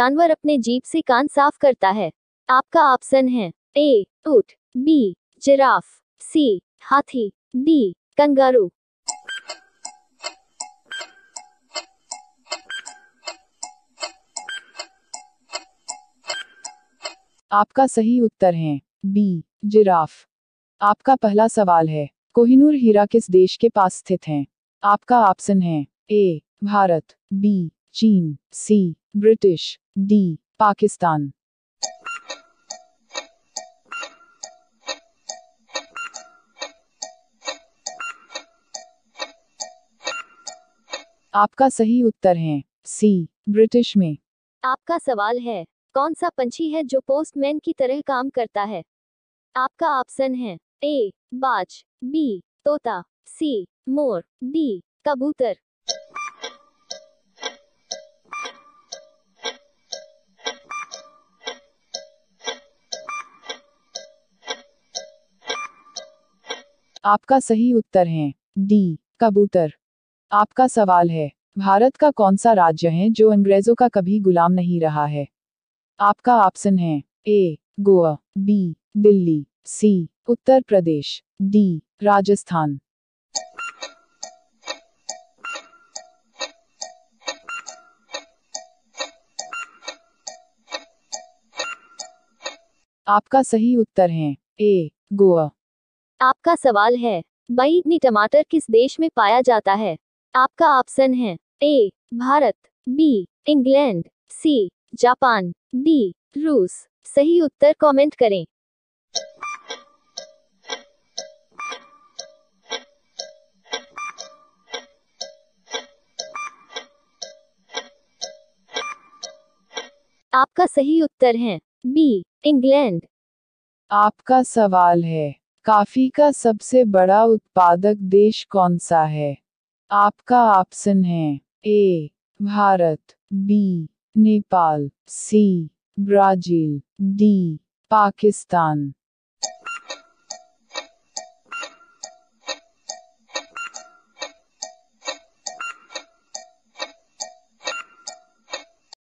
जानवर अपने जीप से कान साफ़ करता है। आपका ऑप्शन है ए, ऊट, बी, जिराफ, सी, हाथी, डी, कंगारू। आपका सही उत्तर है बी जिराफ। आपका पहला सवाल है, कोहिनूर हीरा किस देश के पास स्थित है? आपका ऑप्शन है ए भारत बी चीन सी ब्रिटिश। डी, पाकिस्तान। आपका सही उत्तर है, सी, ब्रिटिश में। आपका सवाल है, कौन सा पंछी है जो पोस्टमैन की तरह काम करता है? आपका ऑप्शन है, ए, बाज, बी, तोता, सी, मोर, डी, कबूतर। आपका सही उत्तर है। डी. कबूतर। आपका सवाल है, भारत का कौन सा राज्य है जो अंग्रेज़ों का कभी गुलाम नहीं रहा है? आपका ऑप्शन है, A. Goa, B. Delhi, C. Uttar Pradesh, D. Rajasthan. आपका सही उत्तर है, ए. गोवा। आपका सवाल है बैगनी टमाटर किस देश में पाया जाता है? आपका ऑप्शन है, A, Bharat, B, England, C, Japan, D, रूस। सही उत्तर कमेंट करें। आपका सही उत्तर है, बी, इंग्लैंड। आपका सवाल है काफ़ी का सबसे बड़ा उत्पादक देश कौन सा है? आपका ऑप्शन है A, Bharat, B, Nepal, C, Brazil, D, Pakistan.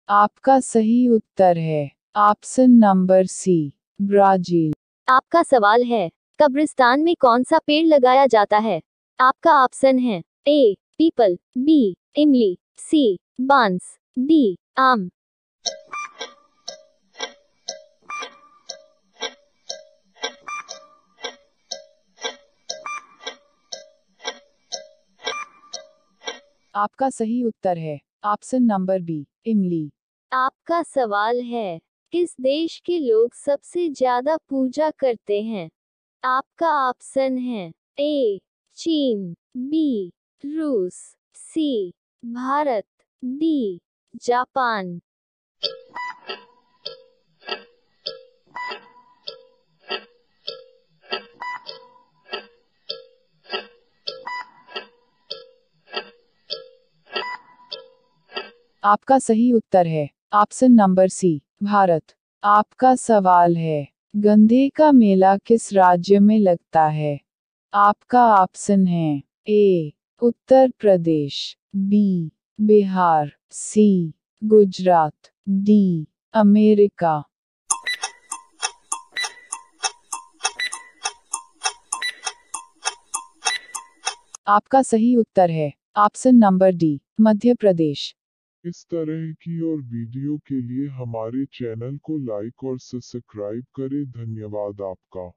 आपका सही उत्तर है। Option number C, Brazil. आपका सवाल है कब्रिस्तान में कौन सा पेड़ लगाया जाता है? आपका ऑप्शन है ए पीपल बी इमली सी बाँस डी आम। आपका सही उत्तर है। ऑप्शन नंबर बी इमली। आपका सवाल है किस देश के लोग सबसे ज़्यादा पूजा करते हैं? आपका ऑप्शन है ए, चीन, बी, रूस, सी, भारत, डी, जापान। आपका सही उत्तर है। Option number C, Bharat. आपका सवाल है। गंधे का मेला किस राज्य में लगता है? आपका ऑप्शन है A, Uttar Pradesh, B, Bihar, C, Gujarat, D, America. आपका सही उत्तर है, option number D, Madhya Pradesh. इस तरह की और वीडियो के लिए हमारे चैनल को लाइक और सब्सक्राइब करें। धन्यवाद आपका।